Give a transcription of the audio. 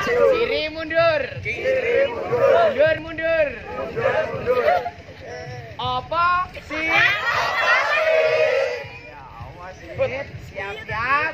maju kiri mundur. Kiri mundur. Mundur mundur. Mundur mundur. Apa sih? Apa sih? Ya Allah sih siap siap.